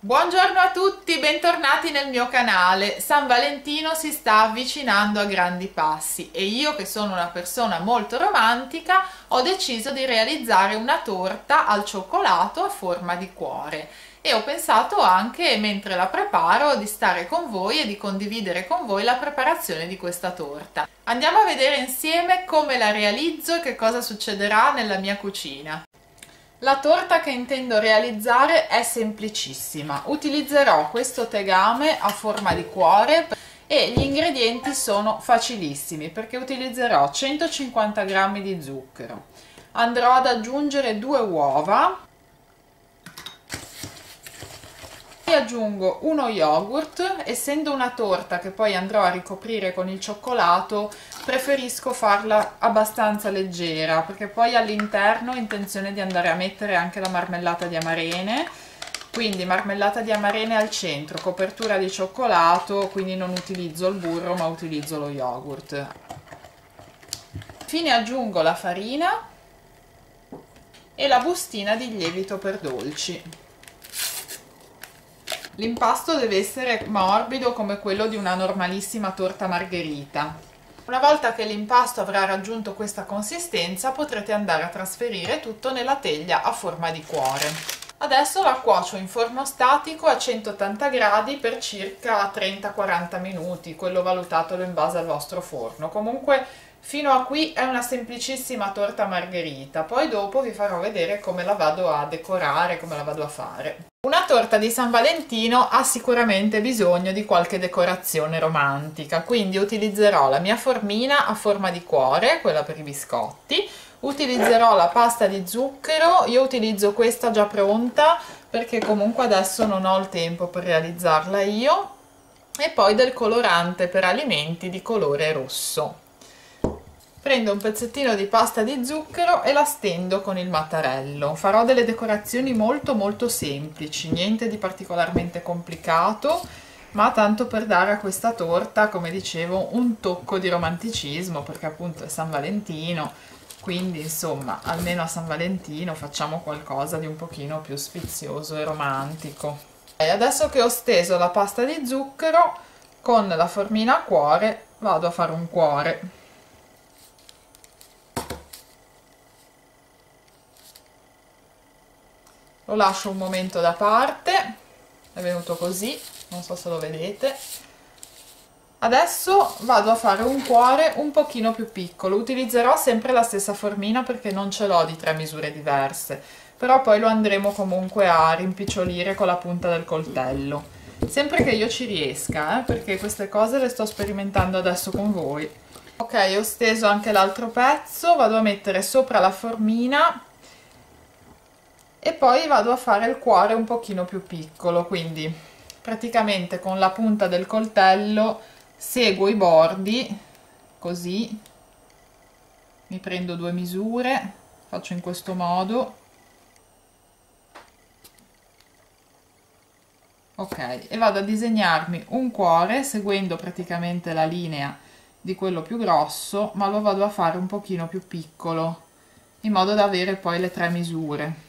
Buongiorno a tutti, bentornati nel mio canale. San Valentino si sta avvicinando a grandi passi e io che sono una persona molto romantica ho deciso di realizzare una torta al cioccolato a forma di cuore e ho pensato anche mentre la preparo di stare con voi e di condividere con voi la preparazione di questa torta. Andiamo a vedere insieme come la realizzo e che cosa succederà nella mia cucina. La torta che intendo realizzare è semplicissima. Utilizzerò questo tegame a forma di cuore e gli ingredienti sono facilissimi perché utilizzerò 150 g di zucchero. Andrò ad aggiungere due uova, aggiungo uno yogurt. Essendo una torta che poi andrò a ricoprire con il cioccolato preferisco farla abbastanza leggera perché poi all'interno ho intenzione di andare a mettere anche la marmellata di amarene. Quindi marmellata di amarene al centro copertura di cioccolato quindi non utilizzo il burro ma utilizzo lo yogurt. Infine aggiungo la farina e la bustina di lievito per dolci L'impasto deve essere morbido come quello di una normalissima torta margherita. Una volta che l'impasto avrà raggiunto questa consistenza potrete andare a trasferire tutto nella teglia a forma di cuore. Adesso la cuocio in forno statico a 180 gradi per circa 30-40 minuti, quello valutatelo in base al vostro forno. Comunque fino a qui è una semplicissima torta margherita, poi dopo vi farò vedere come la vado a decorare, come la vado a fare. Una torta di San Valentino ha sicuramente bisogno di qualche decorazione romantica, quindi utilizzerò la mia formina a forma di cuore, quella per i biscotti, utilizzerò la pasta di zucchero, io utilizzo questa già pronta perché comunque adesso non ho il tempo per realizzarla io, e poi del colorante per alimenti di colore rosso prendo un pezzettino di pasta di zucchero e la stendo con il mattarello. Farò delle decorazioni molto molto semplici niente di particolarmente complicato ma tanto per dare a questa torta come dicevo un tocco di romanticismo perché appunto è San Valentino quindi insomma almeno a San Valentino facciamo qualcosa di un pochino più sfizioso e romantico. E adesso che ho steso la pasta di zucchero con la formina a cuore vado a fare un cuore lo lascio un momento da parte. È venuto così non so se lo vedete. Adesso vado a fare un cuore un pochino più piccolo. Utilizzerò sempre la stessa formina perché non ce l'ho di tre misure diverse. Però poi lo andremo comunque a rimpicciolire con la punta del coltello. Sempre che io ci riesca eh, perché queste cose le sto sperimentando adesso con voi. Ok ho steso anche l'altro pezzo. Vado a mettere sopra la formina e poi vado a fare il cuore un pochino più piccolo quindi praticamente con la punta del coltello seguo i bordi così. Mi prendo due misure faccio in questo modo. Ok e vado a disegnarmi un cuore seguendo praticamente la linea di quello più grosso ma lo vado a fare un pochino più piccolo in modo da avere poi le tre misure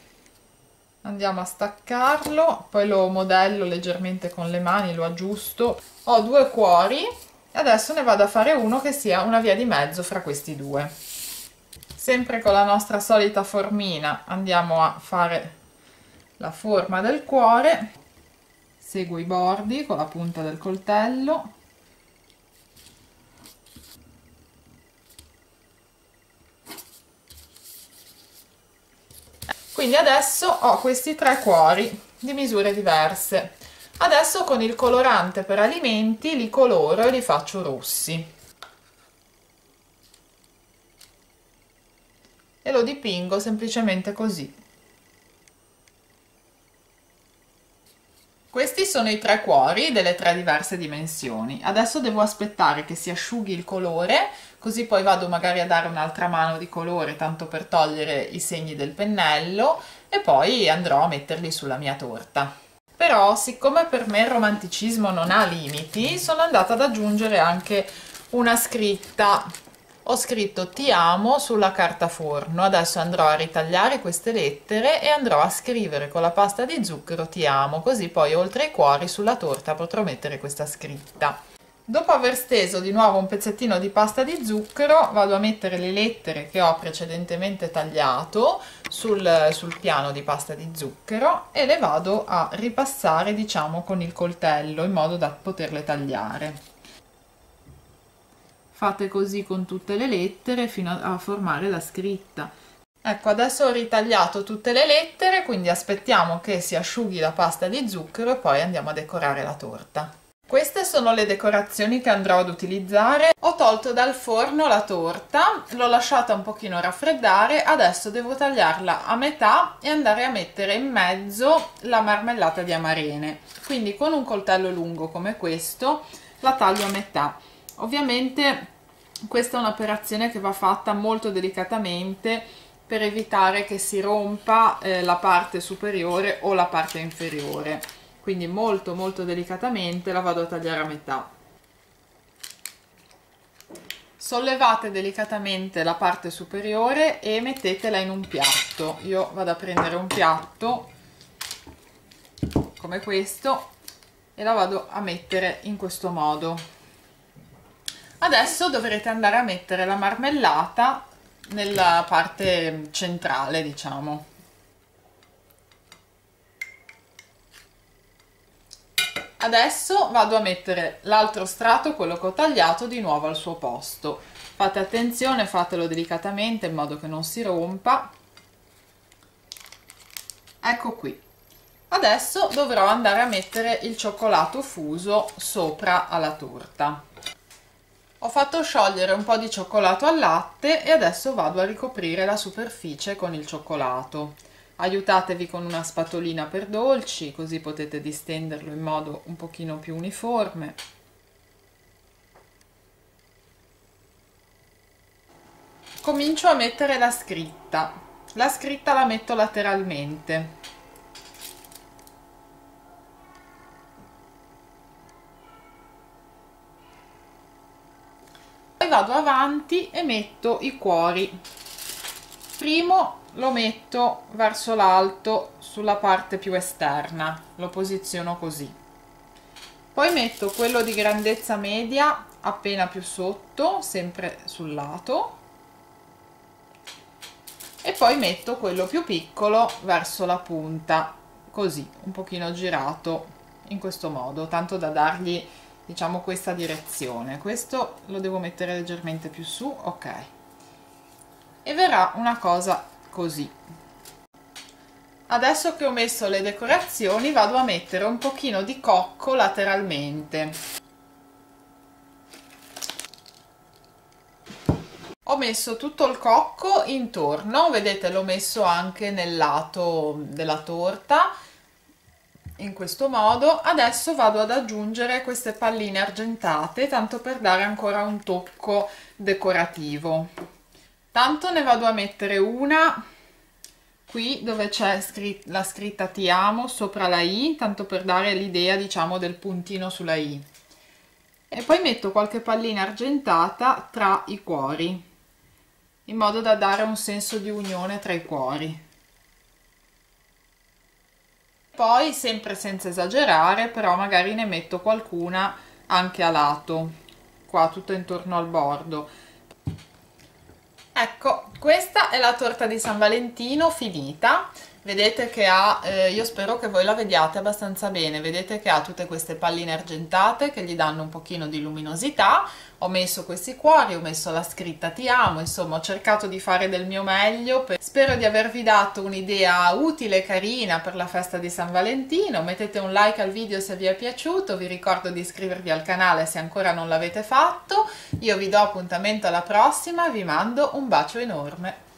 andiamo a staccarlo poi lo modello leggermente con le mani lo aggiusto. Ho due cuori adesso ne vado a fare uno che sia una via di mezzo fra questi due. Sempre con la nostra solita formina andiamo a fare la forma del cuore. Seguo i bordi con la punta del coltello quindi adesso ho questi tre cuori di misure diverse. Adesso con il colorante per alimenti li coloro e li faccio rossi. E lo dipingo semplicemente così Questi sono i tre cuori delle tre diverse dimensioni. Adesso devo aspettare che si asciughi il colore, così poi vado magari a dare un'altra mano di colore, tanto per togliere i segni del pennello, e poi andrò a metterli sulla mia torta. Però, siccome per me il romanticismo non ha limiti, sono andata ad aggiungere anche una scritta ho scritto ti amo sulla carta forno adesso andrò a ritagliare queste lettere e andrò a scrivere con la pasta di zucchero ti amo così poi oltre ai cuori sulla torta potrò mettere questa scritta Dopo aver steso di nuovo un pezzettino di pasta di zucchero vado a mettere le lettere che ho precedentemente tagliato sul, sul, piano di pasta di zucchero e le vado a ripassare diciamo con il coltello in modo da poterle tagliare. Fate così con tutte le lettere fino a, formare la scritta. Ecco, adesso ho ritagliato tutte le lettere, quindi aspettiamo che si asciughi la pasta di zucchero e poi andiamo a decorare la torta. Queste sono le decorazioni che andrò ad utilizzare. Ho tolto dal forno la torta, l'ho lasciata un pochino raffreddare, adesso devo tagliarla a metà e andare a mettere in mezzo la marmellata di amarene. Quindi con un coltello lungo come questo la taglio a metà. Ovviamente questa è un'operazione che va fatta molto delicatamente per evitare che si rompa eh, la parte superiore o la parte inferiore. Quindi molto molto delicatamente la vado a tagliare a metà. Sollevate delicatamente la parte superiore e mettetela in un piatto. Io vado a prendere un piatto come questo e la vado a mettere in questo modo adesso dovrete andare a mettere la marmellata nella parte centrale diciamo Adesso vado a mettere l'altro strato, quello che ho tagliato, di nuovo al suo posto. Fate attenzione, fatelo delicatamente in modo che non si rompa. Ecco qui. Adesso dovrò andare a mettere il cioccolato fuso sopra alla torta. Ho fatto sciogliere un po' di cioccolato al latte e adesso vado a ricoprire la superficie con il cioccolato. Aiutatevi con una spatolina per dolci così potete distenderlo in modo un pochino più uniforme. Comincio a mettere la scritta. La scritta la metto lateralmente vado avanti e metto i cuori. Primo lo metto verso l'alto sulla parte più esterna lo posiziono così. Poi metto quello di grandezza media appena più sotto sempre sul lato. E poi metto quello più piccolo verso la punta così un pochino girato in questo modo tanto da dargli diciamo questa direzione. Questo lo devo mettere leggermente più su ok. E verrà una cosa così. Adesso che ho messo le decorazioni vado a mettere un pochino di cocco lateralmente. Ho messo tutto il cocco intorno vedete l'ho messo anche nel lato della torta in questo modo. Adesso vado ad aggiungere queste palline argentate tanto per dare ancora un tocco decorativo. Tanto ne vado a mettere una qui dove c'è la scritta ti amo sopra la i tanto per dare l'idea diciamo del puntino sulla i. E poi metto qualche pallina argentata tra i cuori in modo da dare un senso di unione tra i cuori poi sempre senza esagerare però magari ne metto qualcuna anche a lato qua tutto intorno al bordo. Ecco questa è la torta di San Valentino finita vedete che ha, eh, io spero che voi la vediate abbastanza bene, vedete che ha tutte queste palline argentate che gli danno un pochino di luminosità, ho messo questi cuori, ho messo la scritta ti amo, insomma ho cercato di fare del mio meglio, per... spero di avervi dato un'idea utile e carina per la festa di San Valentino, mettete un like al video se vi è piaciuto, vi ricordo di iscrivervi al canale se ancora non l'avete fatto, io vi do appuntamento alla prossima, vi mando un bacio enorme.